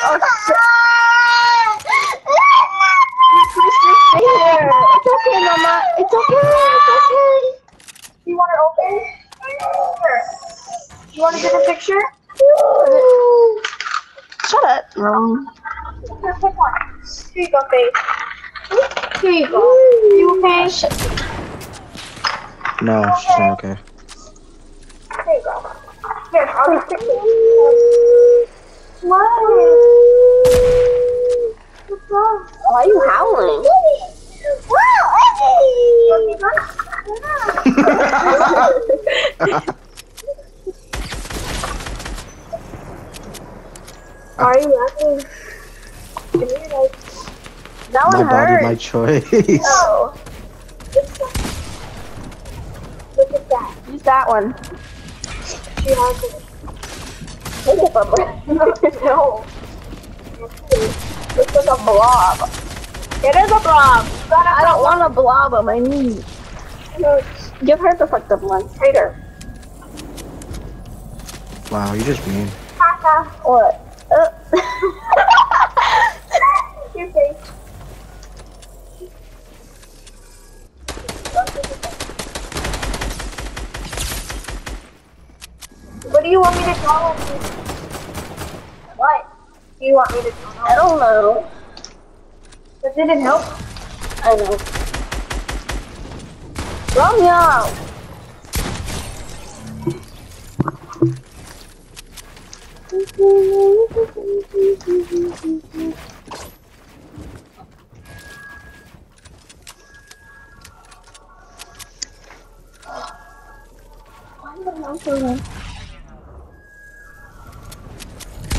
Oh. It's okay, Mama. It's okay. It's okay. You want it open? Here. You want to get a picture? Shut up. Um, Here, you go. Here you go. You okay? No, she's not okay. Here you go. Here, I'll. What? What's wrong? Why are you howling? Are you laughing? Give me your my one body, hurt. my choice. Oh. Look at that. Use that one. She has it. Take it her. no. This is a blob. It is a blob. I don't want a blob my knee. No, Give her the fucked one. right here. wow, you just mean. Haha. What? Uh, Your face. Do you want me to draw? What? Do you want me to draw? I don't know. That didn't help. I know. Romeo! Why am I not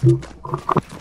こっち。